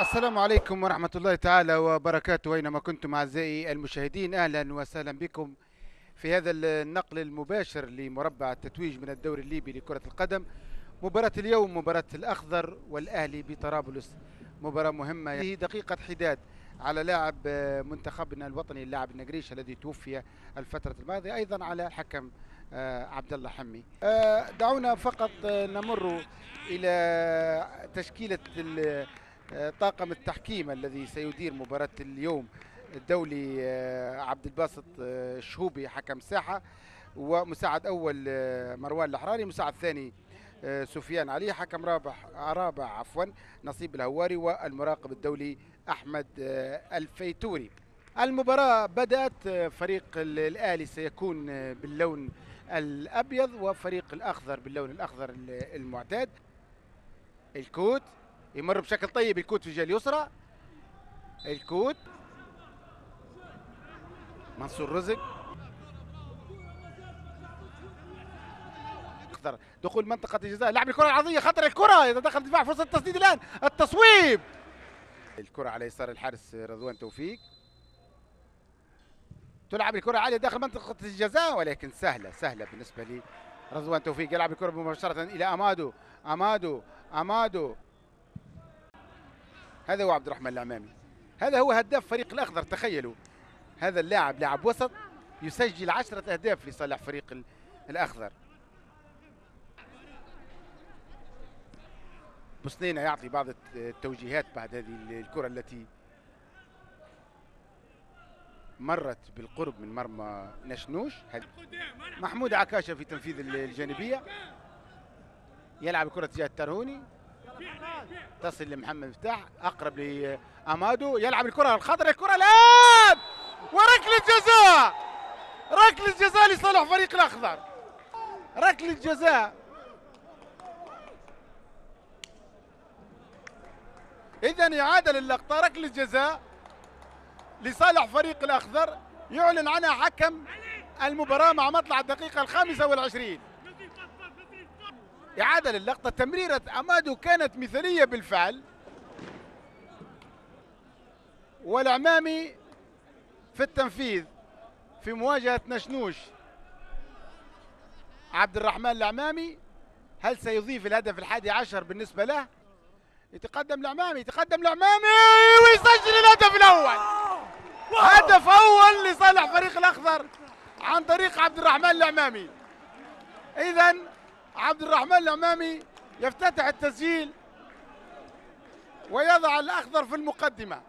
السلام عليكم ورحمة الله تعالى وبركاته أينما كنتم أعزائي المشاهدين أهلا وسهلا بكم في هذا النقل المباشر لمربع التتويج من الدوري الليبي لكرة القدم. مباراة اليوم مباراة الأخضر والأهلي بطرابلس. مباراة مهمة هذه دقيقة حداد على لاعب منتخبنا الوطني اللاعب النقريش الذي توفي الفترة الماضية. أيضا على آه، عبد الله حمي. آه، دعونا فقط آه، نمر إلى تشكيلة آه، طاقم التحكيم الذي سيدير مباراة اليوم الدولي آه، عبد الباسط آه، شهوبي حكم ساحة ومساعد أول آه، مروان الحراري مساعد ثاني آه، سفيان علي حكم رابع رابع عفوا نصيب الهواري والمراقب الدولي أحمد آه، الفيتوري. المباراة بدأت آه، فريق ال- الأهلي سيكون آه، باللون الأبيض وفريق الأخضر باللون الأخضر ال- المعتاد. الكوت يمر بشكل طيب الكوت في الجهة اليسرى. الكوت. منصور رزق. أخضر. دخول منطقة الجزاء. لاعب الكرة العرضية خطر الكرة. إذا دخل دفاع فرصة التسديد الآن. التصويب. الكرة على يسار الحارس رضوان توفيق. تلعب الكرة عالية داخل منطقة الجزاء ولكن سهلة سهلة بالنسبة لي. رضوان توفيق يلعب الكرة مباشرة إلى أمادو أمادو أمادو. هذا هو عبد الرحمن العمامي. هذا هو هداف فريق الأخضر تخيلوا. هذا اللاعب لاعب وسط يسجل عشرة أهداف لصالح فريق ال- الأخضر. بوسنينة يعطي بعض الت- التوجيهات بعد هذه ال- الكرة التي مرت بالقرب من مرمى نشنوش. محمود عكاشة في تنفيذ ال- الجانبية. يلعب كرة تجاه الترهوني تصل لمحمد مفتاح أقرب لأمادو. يلعب الكرة الخضراء الكرة الان وركلة جزاء! ركلة جزاء لصالح فريق الأخضر. ركلة جزاء. اذا اعاده للقطه ركلة جزاء. لصالح فريق الأخضر يعلن عنها حكم المباراة مع مطلع الدقيقة الخامسة والعشرين. إعادة للقطة تمريرة أمادو كانت مثالية بالفعل. والعمامي في التنفيذ في مواجهة نشنوش. عبد الرحمن العمامي هل سيضيف الهدف الحادي عشر بالنسبة له؟ يتقدم العمامي يتقدم العمامي ويسجل الهدف الأول. هدف أول لصالح فريق الأخضر عن طريق عبد الرحمن العمامي. إذا عبد الرحمن العمامي يفتتح التسجيل ويضع الأخضر في المقدمة.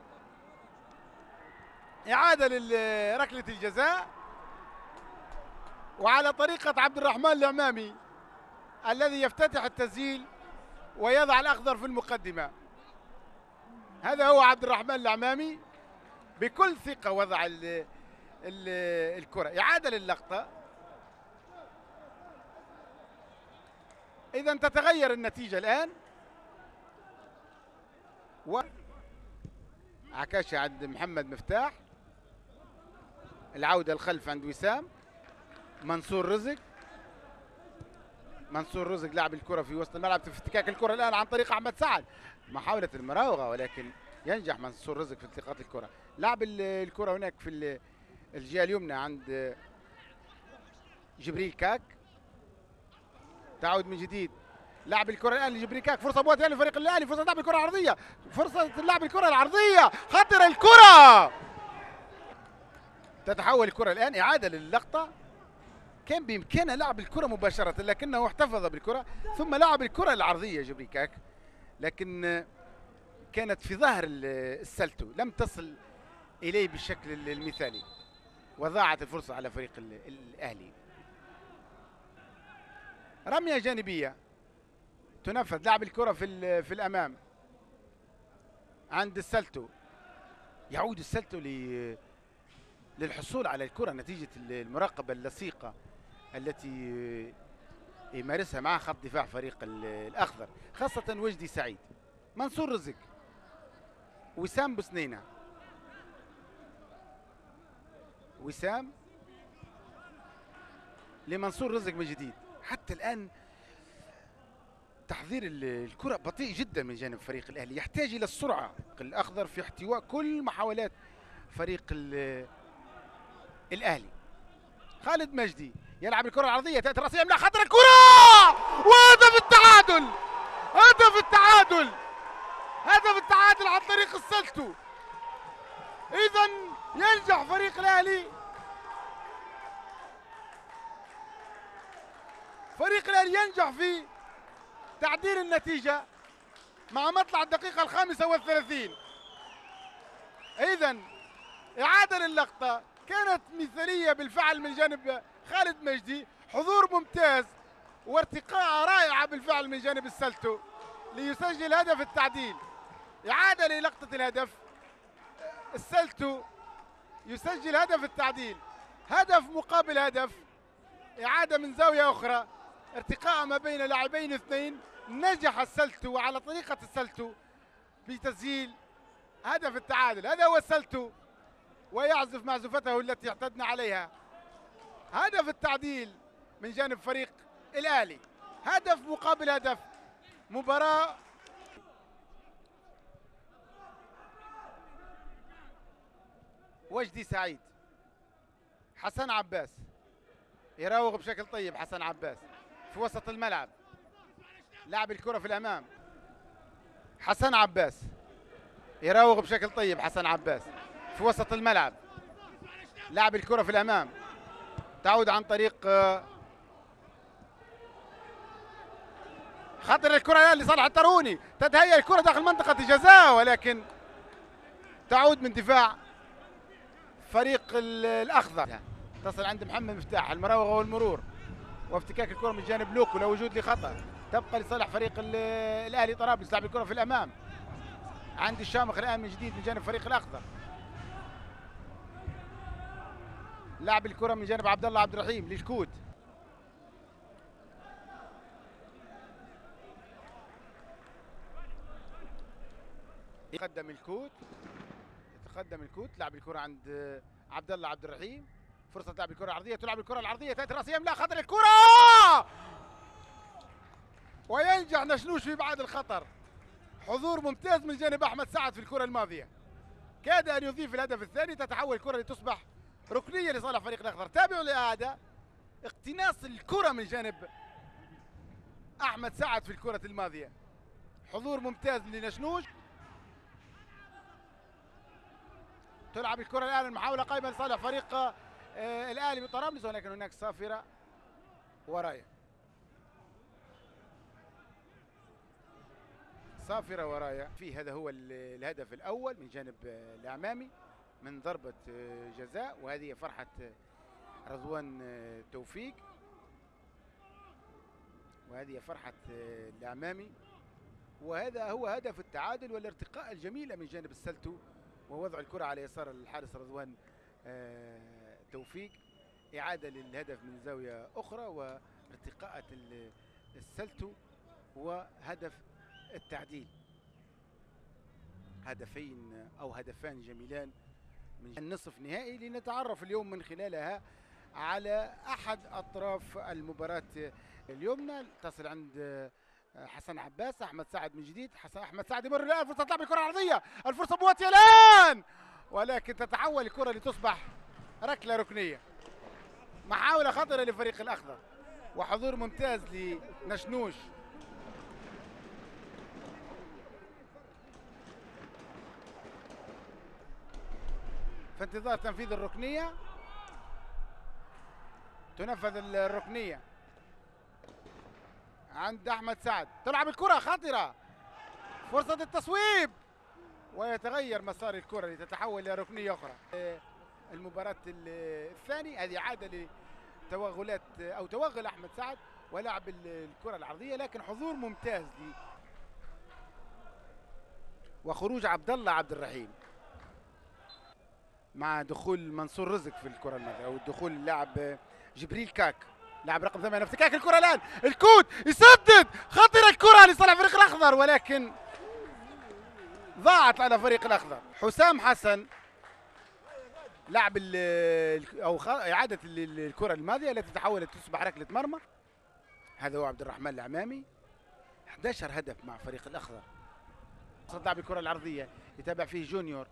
إعادة لركلة الجزاء. وعلى طريقة عبد الرحمن العمامي الذي يفتتح التسجيل ويضع الأخضر في المقدمة. هذا هو عبد الرحمن العمامي. بكل ثقة وضع ال ال الكرة. إعادة للقطة. إذا تتغير النتيجة الآن. و عكاشة عند محمد مفتاح. العودة الخلف عند وسام. منصور رزق. منصور رزق لعب الكرة في وسط الملعب. في افتكاك الكرة الآن عن طريق أحمد سعد. محاولة المراوغة ولكن ينجح منصور رزق في التقاط الكرة. لعب ال- الكرة هناك في ال- الجهة اليمنى عند جبريل كاك. تعود من جديد. لعب الكرة الآن لجبريل كاك. فرصة بوات يعني لفريق الأهلي فرصة لعب الكرة العرضية. فرصة لعب الكرة العرضية. خطر الكرة! تتحول الكرة الآن إعادة للقطة. كان بإمكانه لعب الكرة مباشرة لكنه احتفظ بالكرة. ثم لعب الكرة العرضية جبريل كاك. لكن كانت في ظهر ال- السلتو لم تصل إليه بالشكل المثالي وضاعت الفرصة على فريق ال- الأهلي. رمية جانبية تنفذ لعب الكرة في في الأمام. عند السلتو. يعود السلتو للحصول على الكرة نتيجة المراقبة اللصيقة التي يمارسها مع خط دفاع فريق ال- الأخضر خاصة وجدي سعيد. منصور رزق. وسام بسنينة وسام لمنصور رزق من جديد. حتى الآن تحضير الكرة بطيء جدا من جانب فريق الأهلي. يحتاج إلى السرعة. الأخضر في احتواء كل محاولات فريق الأهلي. خالد مجدي يلعب الكرة العرضية. تأتي رأسية من خطر الكرة! وهدف التعادل! هدف التعادل! هدف التعادل عن طريق السلتو. إذا ينجح فريق الأهلي. فريق الأهلي ينجح في تعديل النتيجة مع مطلع الدقيقة الخامسة والثلاثين. إذا إعادة للقطة كانت مثالية بالفعل من جانب خالد مجدي. حضور ممتاز وارتقاء رائعة بالفعل من جانب السلتو ليسجل هدف التعديل. إعادة للقطة الهدف. السلتو يسجل هدف التعديل. هدف مقابل هدف. إعادة من زاوية أخرى. ارتقاء ما بين لاعبين اثنين. نجح السلتو على طريقة السلتو بتسجيل هدف التعادل. هذا هو السلتو ويعزف معزوفته التي اعتدنا عليها. هدف التعديل من جانب فريق الأهلي هدف مقابل هدف. مباراة وجدي سعيد. حسن عباس. يراوغ بشكل طيب حسن عباس. في وسط الملعب. لعب الكرة في الأمام. حسن عباس. يراوغ بشكل طيب حسن عباس. في وسط الملعب. لعب الكرة في الأمام. تعود عن طريق آه، خطر الكرة لصالح التروني. تتهيأ الكرة داخل منطقة الجزاء ولكن تعود من دفاع. فريق الأخضر. تصل عند محمد مفتاح المراوغة والمرور. وافتكاك الكرة من جانب لوكو لا وجود لخطأ. تبقى لصالح فريق الأهلي طرابلس لعب الكرة في الأمام. عند الشامخ الآن من جديد من جانب فريق الأخضر. لعب الكرة من جانب عبد الله عبد الرحيم للكوت. يتقدم الكوت. يتقدم الكوت لعب الكرة عند عبد الله عبد الرحيم. فرصة لعب الكرة العرضية تلعب الكرة العرضية تأتي رأسية لا خطر الكرة! وينجح نشنوش في بعد الخطر. حضور ممتاز من جانب أحمد سعد في الكرة الماضية. كاد أن يضيف الهدف الثاني تتحول الكرة لتصبح ركنية لصالح فريق الأخضر. تابعوا لهذا اقتناص الكرة من جانب أحمد سعد في الكرة الماضية. حضور ممتاز لنشنوش. تلعب الكرة الآن المحاولة قائمه لصالح فريق آه الاهلي من طرابلس ولكن هناك صافره ورايا صافره ورايا في هذا هو الهدف الأول من جانب آه، الأعمامي من ضربة آه، جزاء وهذه فرحة آه، رضوان توفيق. وهذه فرحة الأعمامي. وهذا هو هدف التعادل والارتقاء الجميلة من جانب السلتو ووضع الكرة على يسار الحارس رضوان توفيق إعادة للهدف من زاوية أخرى وارتقاءة السلتو وهدف التعديل. هدفين أو هدفان جميلان من النصف نهائي لنتعرف اليوم من خلالها على أحد أطراف المباراة اليومنا تصل عند حسن عباس أحمد سعد من جديد حسن أحمد سعد يمر الآن فرصة تلعب الكرة العرضية الفرصة مواتيه الان ولكن تتحول الكرة لتصبح ركلة ركنية. محاولة خطرة لفريق الأخضر وحضور ممتاز لنشنوش. في انتظار تنفيذ الركنية تنفذ الركنية. عند أحمد سعد. تلعب الكرة خطرة فرصة التصويب. ويتغير مسار الكرة لتتحول إلى ركنية أخرى. المباراة الثاني هذه عادة لتوغلات أو توغل أحمد سعد ولعب الكرة العرضية لكن حضور ممتاز لي وخروج عبد الله عبد الرحيم. مع دخول منصور رزق في الكرة الماضيه أو دخول اللاعب جبريل كاك. لاعب رقم ثمانية افتكاك الكرة الآن. الكوت يسدد خطر الكرة لصالح فريق الأخضر ولكن ضاعت على فريق الأخضر. حسام حسن لاعب أو إعادة الكرة الماضية التي تحولت تصبح ركلة مرمى. هذا هو عبد الرحمن العمامي. 11 هدف مع فريق الأخضر. صدع بالكرة العرضية يتابع فيه جونيور.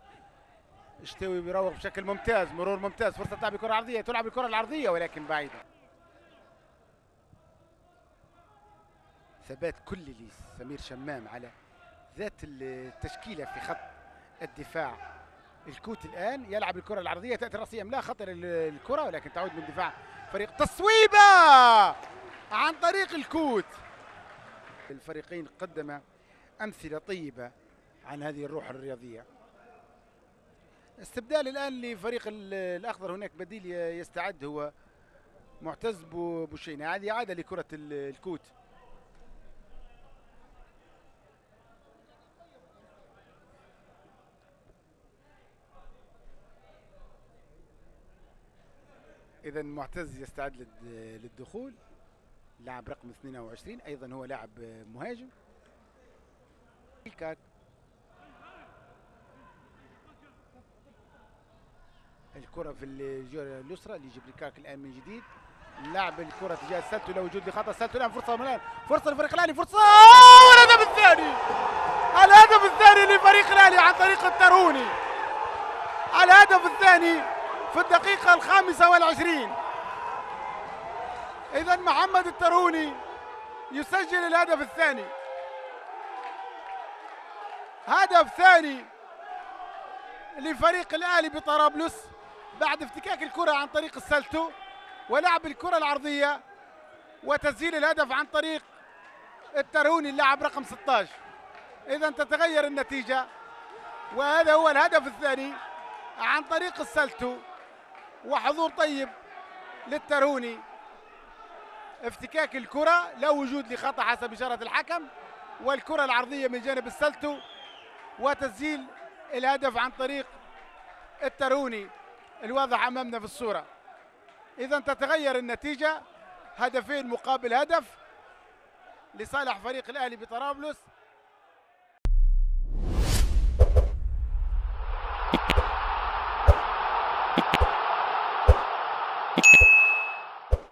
اشتوي بيروق بشكل ممتاز مرور ممتاز. فرصة لعب الكره العرضية تلعب الكره العرضية ولكن بعيدة. ثبات كلي لسمير شمام على ذات التشكيلة في خط الدفاع. الكوت الآن يلعب الكرة العرضية تأتي راسيه لا؟ خطر الكرة ولكن تعود من دفاع فريق. تصويبة عن طريق الكوت. الفريقين قدم أمثلة طيبة عن هذه الروح الرياضية. استبدال الآن لفريق الأخضر. هناك بديل يستعد هو معتز بوشينة. هذه عادة لكرة الكوت. إذا معتز يستعد للدخول لاعب رقم 22 أيضا هو لاعب مهاجم. الكاك الكرة في الجهة اليسرى الكاك الآن من جديد. لعب الكرة تجاه سالتو لو وجود لخطأ سالتو الآن فرصة الان فرصة للفريق الاهلي فرصة! والهدف الثاني! الهدف الثاني لفريق الاهلي عن طريق التروني الهدف الثاني في الدقيقة الخامسة والعشرين. إذا محمد التروني يسجل الهدف الثاني. هدف ثاني لفريق الأهلي بطرابلس بعد افتكاك الكرة عن طريق السلتو ولعب الكرة العرضية وتسجيل الهدف عن طريق التروني اللاعب رقم 16 إذا تتغير النتيجة. وهذا هو الهدف الثاني عن طريق السلتو. وحضور طيب للتروني افتكاك الكرة لا وجود لخطأ حسب إشارة الحكم والكرة العرضية من جانب السلتو وتسجيل الهدف عن طريق التروني الواضح أمامنا في الصورة. إذا تتغير النتيجة هدفين مقابل هدف لصالح فريق الأهلي بطرابلس.